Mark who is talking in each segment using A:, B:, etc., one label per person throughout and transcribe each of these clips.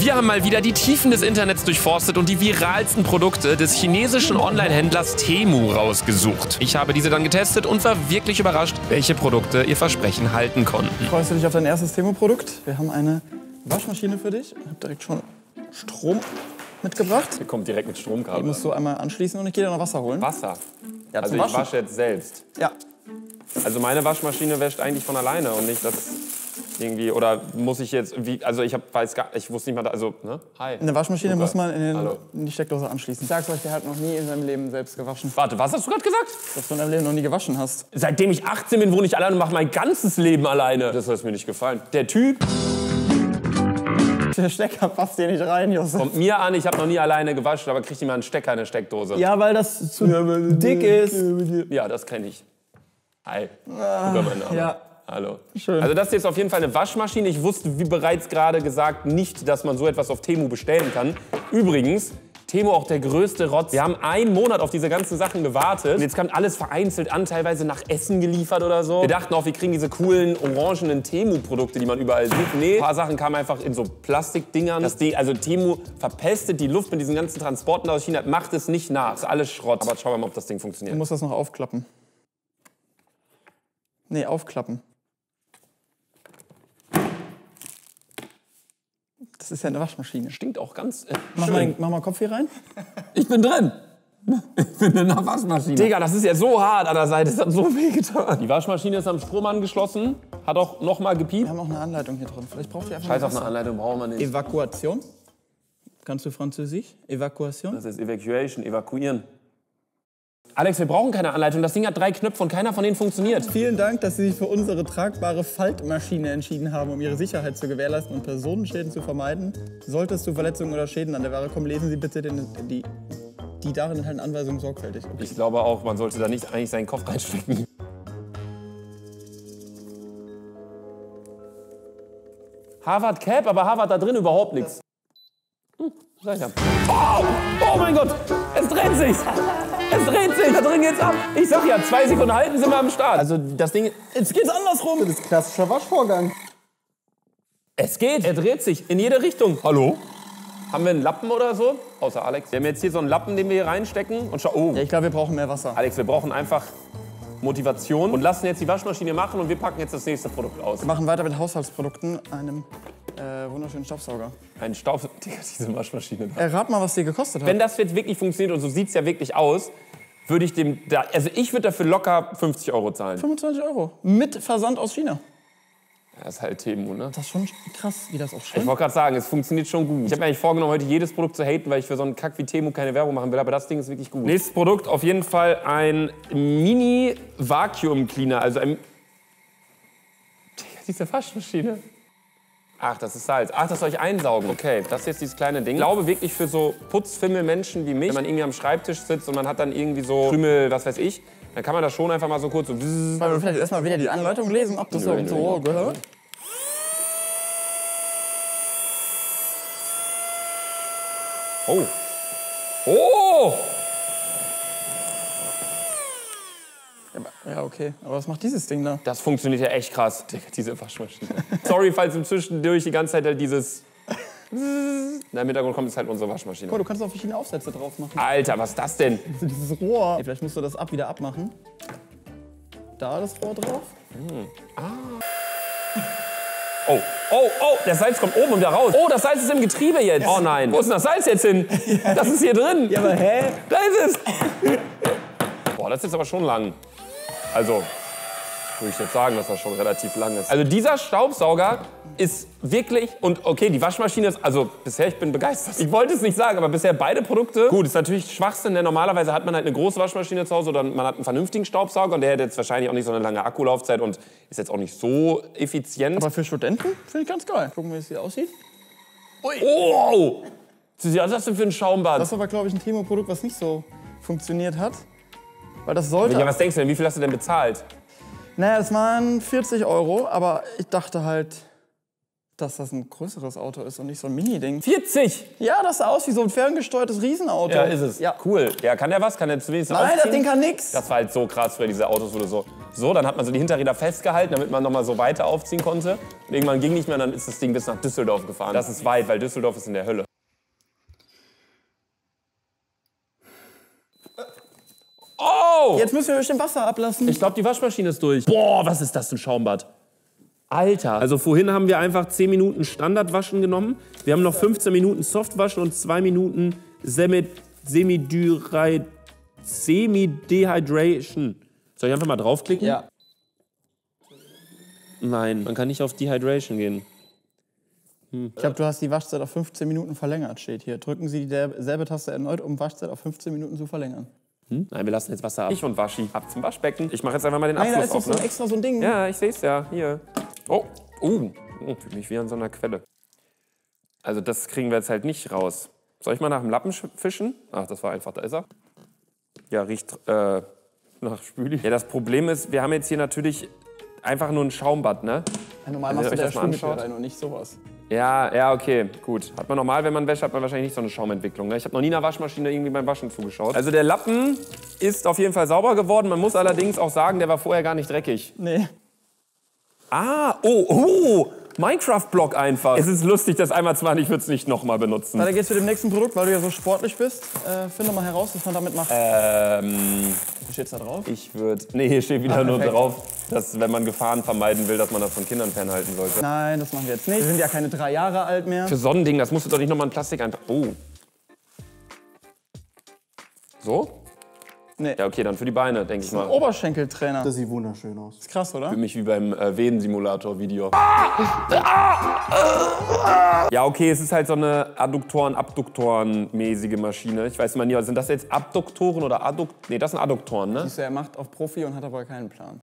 A: Wir haben mal wieder die Tiefen des Internets durchforstet und die viralsten Produkte des chinesischen Online-Händlers Temu rausgesucht. Ich habe diese dann getestet und war wirklich überrascht, welche Produkte ihr Versprechen halten konnten.
B: Freust du dich auf dein erstes Temo-Produkt? Wir haben eine Waschmaschine für dich. Ich habe direkt schon Strom mitgebracht.
C: Hier kommt direkt mit
B: Die
C: Stromkabel.
B: musst du einmal anschließen und ich gehe dir noch Wasser holen.
C: Wasser.
B: Ja,
C: Also
B: zum
C: ich wasche jetzt selbst.
B: Ja.
C: Also meine Waschmaschine wäscht eigentlich von alleine und nicht das irgendwie oder muss ich jetzt wie also ich hab, weiß gar ich wusste nicht mal da, also ne hi
B: Eine Waschmaschine
C: Super.
B: muss man in, den, in die Steckdose anschließen. Ich sag's euch, der hat noch nie in seinem Leben selbst gewaschen.
C: warte was hast du gerade gesagt
B: Dass du in deinem Leben noch nie gewaschen hast.
C: seitdem ich 18 bin wohne ich alleine und mache mein ganzes Leben alleine das hat mir nicht gefallen der Typ
B: Der Stecker passt hier nicht rein, Josef.
C: kommt mir an ich habe noch nie alleine gewaschen aber kriegt immer einen Stecker in der Steckdose
B: Ja, weil das zu dick ist.
C: Ja, das kenne ich hi guck mal mein Name
B: Ja.
C: Hallo.
B: Schön.
C: Also das ist jetzt auf jeden Fall eine Waschmaschine. Ich wusste, wie bereits gerade gesagt, nicht, dass man so etwas auf Temu bestellen kann. Übrigens, Temu auch der größte Rotz. Wir haben einen Monat auf diese ganzen Sachen gewartet. Und jetzt kam alles vereinzelt an, teilweise nach Essen geliefert oder so. Wir dachten auch, wir kriegen diese coolen orangenen Temu-Produkte, die man überall sieht. Nee, ein paar Sachen kamen einfach in so Plastikdingern. Das Ding, also Temu verpestet die Luft mit diesen ganzen Transporten aus China. Macht es nicht nach. Das ist alles Schrott. Aber schauen wir mal, ob das Ding funktioniert.
B: Du musst das noch aufklappen. Nee, aufklappen. Das ist ja eine Waschmaschine.
C: Stinkt auch ganz äh,
B: Mach mal, mach mal Kopf hier rein.
C: Ich bin drin. Ich bin in der Waschmaschine. Digga, das ist ja so hart an der Seite. Das hat so weh getan. Die Waschmaschine ist am Strom angeschlossen. Hat auch noch mal gepiept.
B: Wir haben auch eine Anleitung hier drin. Vielleicht braucht ihr einfach
C: Scheiß auf eine Anleitung brauchen wir nicht.
B: Evakuation. Kannst du Französisch? Evakuation?
C: Das ist Evacuation, evakuieren. Alex, wir brauchen keine Anleitung. Das Ding hat drei Knöpfe und keiner von denen funktioniert.
B: Vielen Dank, dass Sie sich für unsere tragbare Faltmaschine entschieden haben, um Ihre Sicherheit zu gewährleisten und Personenschäden zu vermeiden. Solltest du Verletzungen oder Schäden an der Ware kommen, lesen Sie bitte den, die, die darin enthaltenen Anweisungen sorgfältig. Okay.
C: Ich glaube auch, man sollte da nicht eigentlich seinen Kopf reinstecken. Harvard Cap, aber Harvard da drin überhaupt nichts. Hm, sag ich ja. Oh, oh mein Gott, es dreht sich. Es dreht sich, da drin geht's ab. Ich sag ja, zwei Sekunden halten sind wir am Start. Also das Ding,
B: Jetzt geht's andersrum. Das ist klassischer Waschvorgang.
C: es geht, er dreht sich in jede Richtung. Hallo? Haben wir einen Lappen oder so? Außer Alex. Wir haben jetzt hier so einen Lappen, den wir hier reinstecken und schau. Oh,
B: Ja, ich glaube, wir brauchen mehr Wasser.
C: Alex, wir brauchen einfach Motivation und lassen jetzt die Waschmaschine machen und wir packen jetzt das nächste Produkt aus.
B: Wir machen weiter mit Haushaltsprodukten, einem äh, wunderschönen Staubsauger.
C: Ein Staub... Digga, diese Waschmaschine. da.
B: Äh, rat mal, was die gekostet hat.
C: Wenn das jetzt wirklich funktioniert und so sieht es ja wirklich aus, würde ich dem... Da, also ich würde dafür locker 50 Euro zahlen.
B: 25 Euro. Mit Versand aus China.
C: Das ist halt Temu, ne?
B: Das ist schon krass, wie das auch
C: Ich
B: schön
C: wollte gerade sagen, es funktioniert schon gut. Ich habe mir eigentlich vorgenommen, heute jedes Produkt zu haten, weil ich für so einen Kack wie Temu keine Werbung machen will, aber das Ding ist wirklich gut. Nächstes Produkt auf jeden Fall ein Mini Vacuum Cleaner, also ein Digga, diese Waschmaschine. Ach, das ist Salz. Ach, das soll ich einsaugen. Okay, das ist jetzt dieses kleine Ding. Ich glaube wirklich für so Putzfimmelmenschen wie mich, wenn man irgendwie am Schreibtisch sitzt und man hat dann irgendwie so Krümel, was weiß ich, dann kann man das schon einfach mal so kurz so
B: Wollen wir vielleicht erstmal wieder die Anleitung lesen, ob das
C: Nö,
B: so,
C: nö.
B: gehört?
C: Oh. Oh!
B: Ja, okay. Aber was macht dieses Ding da?
C: Das funktioniert ja echt krass, diese Waschmaschine. Sorry, falls im Zwischendurch die ganze Zeit halt dieses... Na, Im Hintergrund kommt jetzt halt unsere Waschmaschine.
B: Oh, du kannst auch verschiedene Aufsätze drauf machen.
C: Alter, was ist das denn?
B: Dieses Rohr. Hey, vielleicht musst du das ab wieder abmachen. Da das Rohr drauf.
C: Oh, oh, oh, das Salz kommt oben und wieder raus. Oh, das Salz ist im Getriebe jetzt. Oh nein, wo ist denn das Salz jetzt hin? Das ist hier drin.
B: Ja, aber hä?
C: Da ist es. Boah, das ist jetzt aber schon lang. Also, würde ich jetzt sagen, dass das schon relativ lang ist. Also dieser Staubsauger ist wirklich, und okay, die Waschmaschine ist, also bisher, ich bin begeistert. Ich wollte es nicht sagen, aber bisher beide Produkte. Gut, ist natürlich Schwachsinn, denn normalerweise hat man halt eine große Waschmaschine zu Hause oder man hat einen vernünftigen Staubsauger und der hat jetzt wahrscheinlich auch nicht so eine lange Akkulaufzeit und ist jetzt auch nicht so effizient.
B: Aber für Studenten finde ich ganz geil. Gucken, wie es hier aussieht.
C: Oh! Was ist das denn für ein Schaumbad?
B: Das ist aber, glaube ich, ein Temo-Produkt, was nicht so funktioniert hat. Weil das sollte.
C: Ja, was denkst du denn, wie viel hast du denn bezahlt?
B: Naja, es waren 40 Euro, aber ich dachte halt, dass das ein größeres Auto ist und nicht so ein Mini-Ding.
C: 40!
B: Ja, das sah aus wie so ein ferngesteuertes Riesenauto.
C: Ja, ist es.
B: Ja.
C: Cool. Ja, kann der was? Kann der zumindest
B: Nein, das
C: aufziehen?
B: Ding kann nix.
C: Das war halt so krass für diese Autos, du so, so, dann hat man so die Hinterräder festgehalten, damit man nochmal so weiter aufziehen konnte. Und irgendwann ging nicht mehr, dann ist das Ding bis nach Düsseldorf gefahren. Das ist weit, weil Düsseldorf ist in der Hölle. Oh!
B: Jetzt müssen wir bestimmt Wasser ablassen.
C: Ich glaube, die Waschmaschine ist durch. Boah, was ist das für ein Schaumbad? Alter. Also vorhin haben wir einfach 10 Minuten Standardwaschen genommen. Wir haben noch 15 Minuten Softwaschen und 2 Minuten Semi Semi-Dehydration. Soll ich einfach mal draufklicken?
B: ja.
C: Nein, man kann nicht auf Dehydration gehen.
B: Ich glaube, du hast die Waschzeit auf 15 Minuten verlängert, steht hier. Drücken Sie dieselbe Taste erneut, um Waschzeit auf 15 Minuten zu verlängern.
C: Nein, wir lassen jetzt Wasser ab. Ich und Waschi. Ab zum Waschbecken. Ich mache jetzt einfach mal den
B: Nein, da
C: Abfluss
B: ist doch
C: auf.
B: so
C: Ne?
B: extra so ein Ding.
C: Ja, ich sehe es ja. Hier. Oh, uh. oh fühlt mich wie an so einer Quelle. Also das kriegen wir jetzt halt nicht raus. Soll ich mal nach dem Lappen sch- fischen? Ach, das war einfach, da ist er. Ja, riecht äh, nach Spüli. Ja, das Problem ist, wir haben jetzt hier natürlich einfach nur ein Schaumbad, ne?
B: Ja, normal
C: Wenn
B: machst
C: ihr
B: du da
C: anschaut.
B: rein und nicht sowas.
C: Ja, ja, okay, gut. Hat man normal, wenn man wäscht, hat man wahrscheinlich nicht so eine Schaumentwicklung. Ne? Ich habe noch nie einer Waschmaschine irgendwie beim Waschen zugeschaut. Also der Lappen ist auf jeden Fall sauber geworden. Man muss allerdings auch sagen, der war vorher gar nicht dreckig.
B: Nee.
C: Ah, oh, oh, Minecraft-Block einfach. Es ist lustig, das einmal zwar, ich würde es nicht nochmal benutzen.
B: Weiter geht's mit dem nächsten Produkt, weil du ja so sportlich bist. Äh, finde mal heraus, was man damit macht.
C: Ähm,
B: Was steht's da drauf?
C: ich würde, nee, hier steht wieder
B: Ah,
C: nur drauf, dass wenn man Gefahren vermeiden will, dass man das von Kindern fernhalten sollte.
B: Nein, das machen wir jetzt nicht. Wir sind ja keine drei Jahre alt mehr.
C: Für so ein Ding, das musst du doch nicht nochmal in Plastik einfach, oh. So?
B: Nee.
C: Ja, okay, dann für die Beine, denke ich mal.
B: Oberschenkeltrainer.
D: Das sieht wunderschön aus.
B: ist krass, oder?
C: Für mich wie beim äh, Venensimulator-Video. Ja, okay, es ist halt so eine Adduktoren-Abduktoren-mäßige Maschine. Ich weiß immer nie, sind das jetzt Abduktoren oder Addukt... Nee, das sind Adduktoren, ne?
B: Siehst du, er macht auf Profi und hat aber keinen Plan.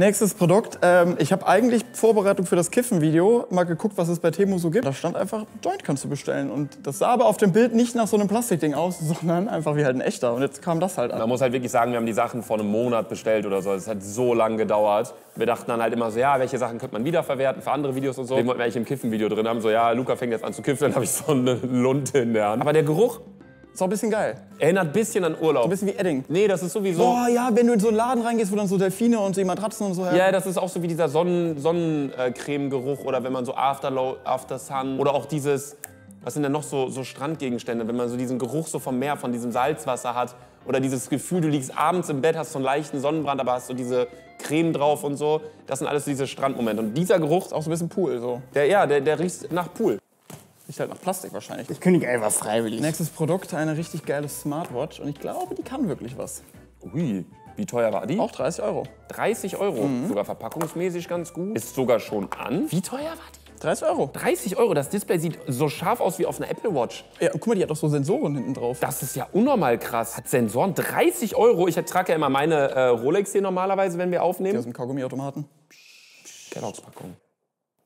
B: Nächstes Produkt. Ähm, ich habe eigentlich Vorbereitung für das Kiffen-Video mal geguckt, was es bei Temu so gibt. Da stand einfach, Joint kannst du bestellen. Und das sah aber auf dem Bild nicht nach so einem Plastikding aus, sondern einfach wie halt ein echter. Und jetzt kam das halt an.
C: Man muss halt wirklich sagen, wir haben die Sachen vor einem Monat bestellt oder so. Es hat so lange gedauert. Wir dachten dann halt immer so, ja, welche Sachen könnte man wiederverwerten für andere Videos und so. Den wollten wir eigentlich im Kiffen-Video drin haben. So, ja, Luca fängt jetzt an zu kiffen, dann habe ich so eine Lunte in der Hand. Aber der Geruch
B: Ist auch ein bisschen geil.
C: erinnert ein bisschen an Urlaub.
B: Ein bisschen wie Edding.
C: nee, das ist sowieso...
B: Boah, ja, wenn du in so einen Laden reingehst, wo dann so Delfine und so die Matratzen und so her.
C: Ja, das ist auch so wie dieser Sonnen Sonnencreme-Geruch oder wenn man so Afterlow, After Sun oder auch dieses, was sind denn noch so, so Strandgegenstände, wenn man so diesen Geruch so vom Meer, von diesem Salzwasser hat oder dieses Gefühl, du liegst abends im Bett, hast so einen leichten Sonnenbrand, aber hast so diese Creme drauf und so. Das sind alles so diese Strandmomente. Und dieser Geruch,
B: Auch so ein bisschen Pool, so.
C: der, ja, der, der riecht nach Pool.
B: Riecht halt nach Plastik wahrscheinlich.
D: Ich kündige einfach freiwillig.
B: Nächstes Produkt, eine richtig geile Smartwatch. Und ich glaube, die kann wirklich was.
C: Ui, wie teuer war die?
B: Auch 30 Euro.
C: 30 Euro.
B: Mhm.
C: Sogar verpackungsmäßig ganz gut. Ist sogar schon an. Wie teuer war die?
B: 30 Euro.
C: 30 Euro. Das Display sieht so scharf aus wie auf einer Apple Watch.
B: Ja, und guck mal, die hat auch so Sensoren hinten drauf.
C: Das ist ja unnormal krass. Hat Sensoren 30 Euro. Ich trage ja immer meine äh, Rolex hier normalerweise, wenn wir
B: Aus
C: aufnehmen.
B: dem Kaugummiautomaten.
C: Kelloggs-Packung.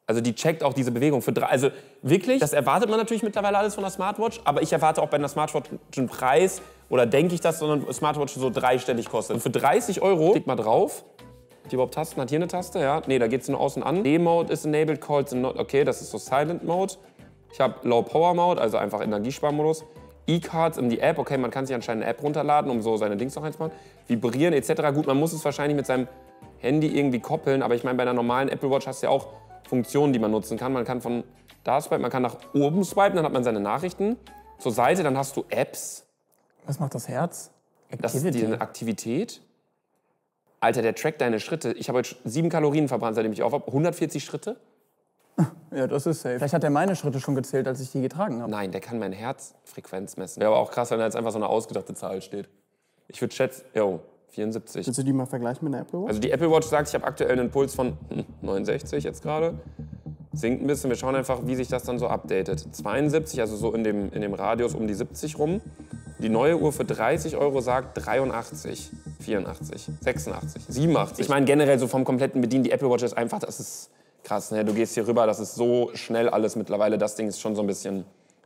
C: Also die checkt auch diese Bewegung. Für drei, also wirklich, das erwartet man natürlich mittlerweile alles von der Smartwatch. Aber ich erwarte auch bei einer Smartwatch einen Preis, oder denke ich, dass so eine Smartwatch so dreistellig kostet. Und für 30 Euro, klick mal drauf. Hat die überhaupt Tasten? Hat hier eine Taste? Ja. Nee, da geht es nur außen an. D-Mode ist enabled, calls and not. Okay, das ist so Silent Mode. Ich habe Low Power Mode, also einfach Energiesparmodus. E-Cards in die App. Okay, man kann sich anscheinend eine App runterladen, um so seine Dings noch einzubauen. Vibrieren etc. Gut, man muss es wahrscheinlich mit seinem Handy irgendwie koppeln. Aber ich meine, bei einer normalen Apple Watch hast du ja auch Funktionen, die man nutzen kann. Man kann von da swipen, man kann nach oben swipen, dann hat man seine Nachrichten. Zur Seite, dann hast du Apps.
B: Was macht das Herz?
C: Das ist die Aktivität. Alter, der trackt deine Schritte. Ich habe heute sieben Kalorien verbrannt, seitdem ich auf habe. 140 Schritte?
B: Ja, das ist safe. Vielleicht hat er meine Schritte schon gezählt, als ich die getragen habe.
C: Nein, der kann meine Herzfrequenz messen. Wäre aber auch krass, wenn da jetzt einfach so eine ausgedachte Zahl steht. Ich würde schätzen, jo, 74.
D: Willst du die mal vergleichen mit einer Apple Watch?
C: Also die Apple Watch sagt, ich habe aktuell einen Puls von hm, 69 jetzt gerade. Sinkt ein bisschen. Wir schauen einfach, wie sich das dann so updatet. 72, also so in dem, in dem Radius um die 70 rum. Die neue Uhr für 30 Euro sagt 83, 84, 86, 87. Ich meine generell so vom kompletten Bedienen, die Apple Watch ist einfach, das ist krass. Ne? Du gehst hier rüber, das ist so schnell alles mittlerweile. Das Ding ist schon so ein bisschen,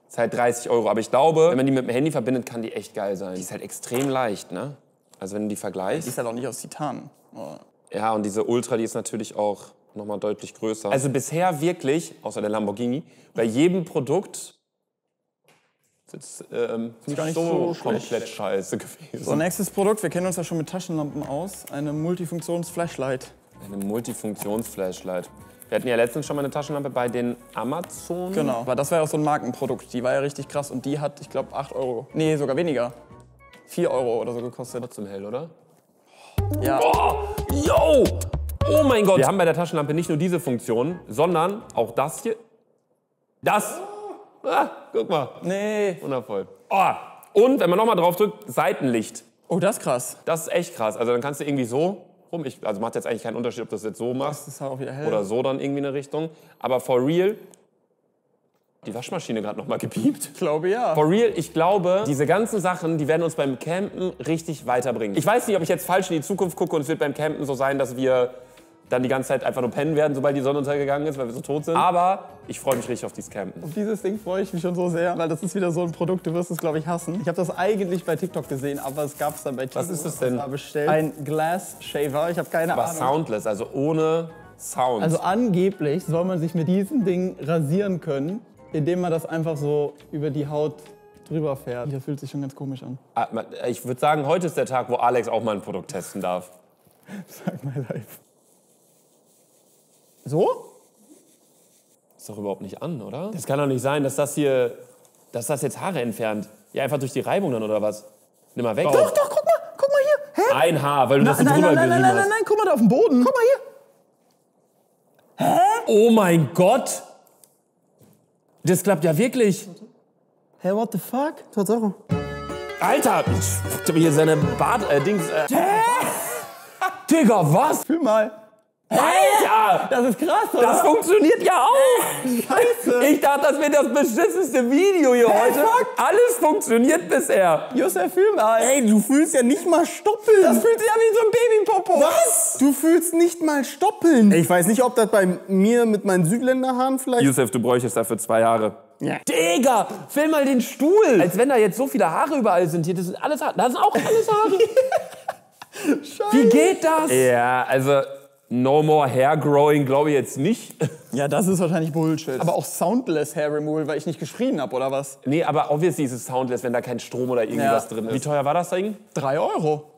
C: ist halt 30 Euro. Aber ich glaube, wenn man die mit dem Handy verbindet, kann die echt geil sein. Die ist halt extrem leicht, ne? Also wenn du die
B: Die
C: vergleichst.
B: ist halt auch nicht aus Titan. Oh.
C: Ja, und diese Ultra, die ist natürlich auch nochmal deutlich größer. Also bisher wirklich, außer der Lamborghini, bei jedem Produkt ist jetzt ähm, nicht,
B: gar nicht
C: so,
B: so schlecht.
C: komplett scheiße gewesen.
B: So, nächstes Produkt. Wir kennen uns ja schon mit Taschenlampen aus. Eine Multifunktions-Flashlight.
C: Eine Multifunktionsflashlight. Wir hatten ja letztens schon mal eine Taschenlampe bei den Amazon.
B: Genau. Aber das war ja auch so ein Markenprodukt. Die war ja richtig krass und die hat, ich glaube, 8 Euro. Nee, sogar weniger. 4 Euro oder so gekostet.
C: Trotzdem hell, oder?
B: Ja.
C: Oh, yo! Oh mein Gott! Wir haben bei der Taschenlampe nicht nur diese Funktion, sondern auch das hier. Das! Ah, guck mal.
B: Nee.
C: Wundervoll. Oh. Und wenn man nochmal drauf drückt, Seitenlicht.
B: Oh, das ist krass.
C: Das ist echt krass. Also dann kannst du irgendwie so rum. Ich, also macht jetzt eigentlich keinen Unterschied, ob du das jetzt so machst
B: Das ist auch wieder hell.
C: oder so dann irgendwie eine Richtung. Aber for real, die Waschmaschine gerade nochmal gepiept.
B: Ich glaube ja.
C: For real, ich glaube, diese ganzen Sachen, die werden uns beim Campen richtig weiterbringen. Ich weiß nicht, ob ich jetzt falsch in die Zukunft gucke und es wird beim Campen so sein, dass wir dann die ganze Zeit einfach nur pennen werden, sobald die Sonne untergegangen ist, weil wir so tot sind. Aber ich freue mich richtig auf dieses Campen.
B: Auf dieses Ding freue ich mich schon so sehr, weil das ist wieder so ein Produkt, du wirst es, glaube ich, hassen. Ich habe das eigentlich bei TikTok gesehen, aber es gab es dann bei TikTok.
C: Was ist das denn?
B: bestellt. Ein Glass Shaver, ich habe keine
C: Aber
B: Ahnung.
C: soundless, also ohne Sound.
B: Also angeblich soll man sich mit diesem Ding rasieren können, indem man das einfach so über die Haut drüber fährt. Das fühlt sich schon ganz komisch an.
C: Ah, ich würde sagen, heute ist der Tag, wo Alex auch mal ein Produkt testen darf.
B: Sag mal live. So?
C: Ist doch überhaupt nicht an, oder? Das kann doch nicht sein, dass das hier, dass das jetzt Haare entfernt. Ja, einfach durch die Reibung dann oder was? Nimm mal weg.
B: Doch, doch, guck mal, guck mal hier. Hä?
C: Ein Haar, weil du das so
B: nein,
C: drüber
B: nein, nein, nein, nein,
C: hast.
B: nein, guck mal da auf dem Boden. Guck mal hier.
C: Oh mein Gott! Das klappt ja wirklich.
B: Hey, what the fuck?
D: Tatsache.
C: Alter, ich hab hier seine Bart, äh, Dings, äh. Digga, was?
B: Fühl mal.
C: Alter!
B: Das ist krass, oder?
C: Das funktioniert ja auch!
B: Scheiße.
C: Ich dachte, das wäre das beschissenste Video hier heute.
B: fuck.
C: Alles funktioniert bisher.
B: Josef, fühl mal.
D: Ey, du fühlst ja nicht mal Stoppeln.
B: Das fühlt sich an wie so ein Babypopo.
D: Was? Du fühlst nicht mal Stoppeln. Ich weiß nicht, ob das bei mir mit meinen Südländerhaaren vielleicht...
C: Yusuf, du bräuchtest dafür zwei Jahre.
D: Ja.
C: Digga, film mal den Stuhl. Als wenn da jetzt so viele Haare überall sind. Hier, das sind alles Haare. Da sind auch alles Haare. Wie geht das? Ja, also no more hair growing glaube ich jetzt nicht.
B: Ja, das ist wahrscheinlich Bullshit. Aber auch Soundless Hair Removal, weil ich nicht geschrien habe, oder was?
C: Nee, aber obviously ist es soundless, wenn da kein Strom oder irgendwas
B: Ja.
C: drin ist. Wie teuer war das Ding?
B: Drei Euro.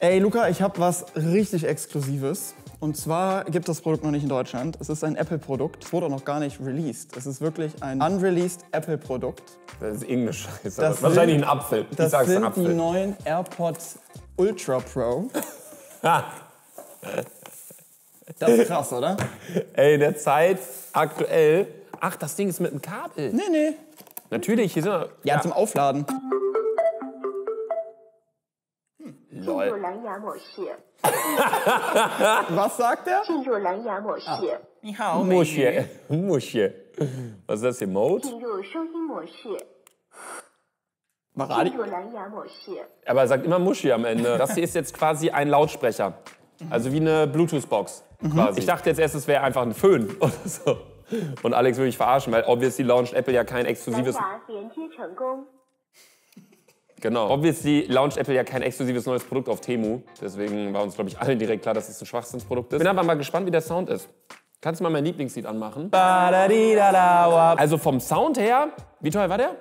B: Ey, Luca, ich habe was richtig Exklusives. Und zwar gibt das Produkt noch nicht in Deutschland. Es ist ein Apple-Produkt. Es wurde auch noch gar nicht released. Es ist wirklich ein unreleased Apple-Produkt.
C: Das ist irgendeine Scheiße.
B: Das
C: Wahrscheinlich
B: sind-
C: ein Apfel. ich
B: Das
C: sag's ein
B: sind die
C: Apfel.
B: neuen AirPods Ultra Pro. Das ist krass, oder?
C: Ey, in der Zeit aktuell. Ach, das Ding ist mit einem Kabel.
B: Nee, nee.
C: Natürlich, hier sind wir.
B: Ja, ja. zum Aufladen.
E: Lol.
B: Was sagt er?
E: Ah.
C: Muschie. Muschie. Was ist das hier? Mode?
E: Mach
B: Radio.
C: Aber er sagt immer Muschi am Ende. Das hier ist jetzt quasi ein Lautsprecher. Also wie eine Bluetooth-Box mhm. quasi. Ich dachte jetzt erst, es wäre einfach ein Föhn oder so. Und Alex würde mich verarschen, weil obviously launcht Apple ja kein exklusives... Genau. Obviously launcht Apple ja kein exklusives neues Produkt auf Temu. Deswegen war uns, glaube ich, allen direkt klar, dass es ein Schwachsinnsprodukt ist. Bin aber mal gespannt, wie der Sound ist. Kannst du mal mein Lieblingslied anmachen? Also vom Sound her, wie teuer war der?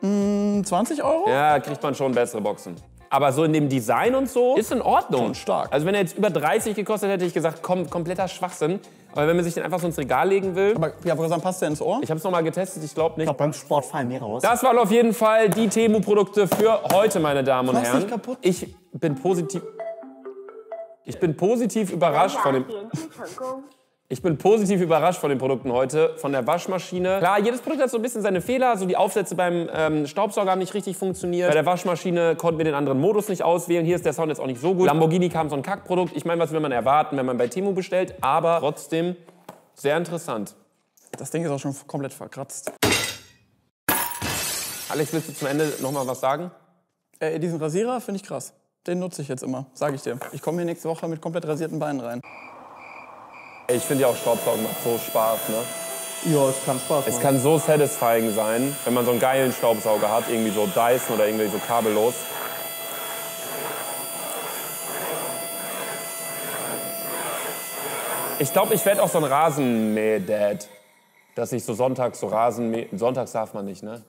B: Mm, 20 Euro?
C: Ja, kriegt man schon bessere Boxen. Aber so in dem Design und so ist in Ordnung.
B: Schon stark.
C: Also wenn er jetzt über 30 gekostet hätte, hätte ich gesagt, komm, kompletter Schwachsinn. Aber wenn man sich den einfach so ins Regal legen will,
B: Aber ja, woran passt der ins Ohr?
C: ich habe es nochmal getestet, ich glaube nicht.
D: Beim Sport fallen mir raus.
C: Das waren auf jeden Fall die Temu-Produkte für heute, meine Damen und Herren.
B: nicht kaputt.
C: Ich bin positiv. Ich bin positiv
E: 蓝
C: überrascht
E: 牙
C: von dem. Ich bin positiv überrascht von den Produkten heute, von der Waschmaschine. Klar, jedes Produkt hat so ein bisschen seine Fehler, so die Aufsätze beim ähm, Staubsauger haben nicht richtig funktioniert. Bei der Waschmaschine konnten wir den anderen Modus nicht auswählen. Hier ist der Sound jetzt auch nicht so gut. Lamborghini kam so ein Kackprodukt. Ich meine, was will man erwarten, wenn man bei Temu bestellt? Aber trotzdem sehr interessant.
B: Das Ding ist auch schon komplett verkratzt.
C: Alex, willst du zum Ende noch mal was sagen?
B: Äh, diesen Rasierer finde ich krass. Den nutze ich jetzt immer, sage ich dir. Ich komme hier nächste Woche mit komplett rasierten Beinen rein.
C: Ich finde ja auch Staubsaugen macht so Spaß. Ne?
D: Ja, es kann Spaß
C: Es
D: machen.
C: kann so satisfying sein, wenn man so einen geilen Staubsauger hat, irgendwie so Dyson oder irgendwie so kabellos. Ich glaube, ich werde auch so ein Rasenmäh-Dad. Dass ich so sonntags so Rasen Sonntags darf man nicht, ne?